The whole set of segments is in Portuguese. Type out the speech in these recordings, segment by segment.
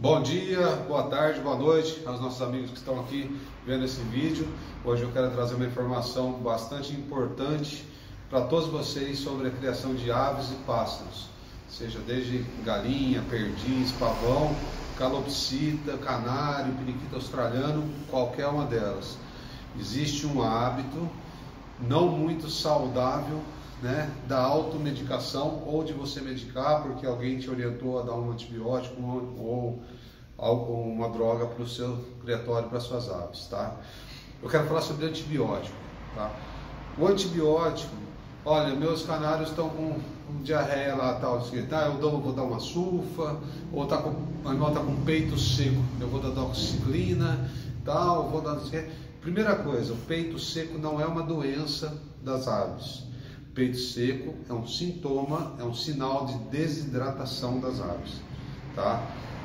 Bom dia, boa tarde, boa noite aos nossos amigos que estão aqui vendo esse vídeo. Hoje eu quero trazer uma informação bastante importante para todos vocês sobre a criação de aves e pássaros, seja desde galinha, perdiz, pavão, calopsita, canário, periquito australiano, qualquer uma delas. Existe um hábito não muito saudável né, da automedicação ou de você medicar porque alguém te orientou a dar um antibiótico ou, ou uma droga para o seu criatório, para suas aves, tá? Eu quero falar sobre antibiótico, tá? O antibiótico, olha, meus canários estão com, com, diarreia lá, tal, assim, tá? Eu dou, vou dar uma sulfa, ou tá com, o animal está com peito seco, eu vou dar doxiciclina, tal, vou dar... Primeira coisa, o peito seco não é uma doença das aves Peito seco é um sintoma, é um sinal de desidratação das aves, tá?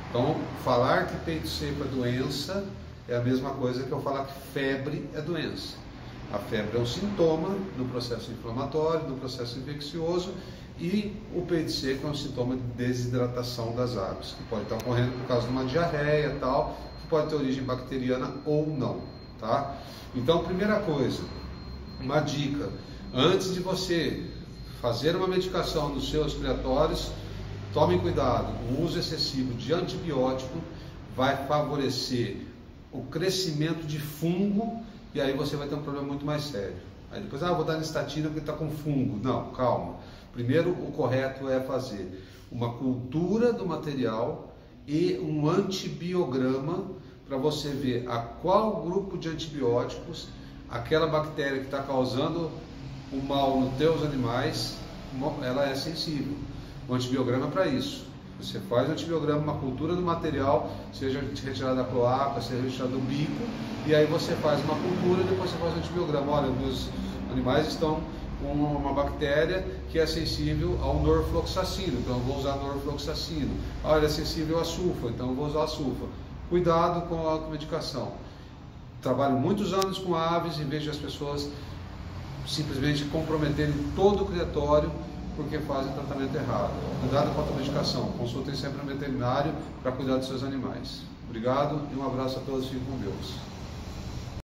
Então, falar que peito seco é doença é a mesma coisa que eu falar que febre é doença. A febre é um sintoma do processo inflamatório, do processo infeccioso e o peito seco é um sintoma de desidratação das aves, que pode estar ocorrendo por causa de uma diarreia tal, que pode ter origem bacteriana ou não, tá? Então, primeira coisa, uma dica, Antes de você fazer uma medicação nos seus criatórios, tome cuidado. O uso excessivo de antibiótico vai favorecer o crescimento de fungo e aí você vai ter um problema muito mais sério. Aí depois, ah, vou dar estatina porque está com fungo. Não, calma. Primeiro, o correto é fazer uma cultura do material e um antibiograma para você ver a qual grupo de antibióticos aquela bactéria que está causando o mal nos teus animais, ela é sensível. O antibiograma é para isso. Você faz o antibiograma, uma cultura do material, seja retirada da cloaca, seja retirada do bico, e aí você faz uma cultura e depois você faz o antibiograma. Olha, meus animais estão com uma bactéria que é sensível ao norfloxacino, então eu vou usar norfloxacino. Ah, é sensível a sulfa, então eu vou usar a sulfa. Cuidado com a automedicação. Trabalho muitos anos com aves e vejo as pessoas simplesmente comprometerem todo o criatório porque fazem tratamento errado. Cuidado com a automedicação. Consultem sempre um veterinário para cuidar dos seus animais. Obrigado e um abraço a todos. Fiquem com Deus.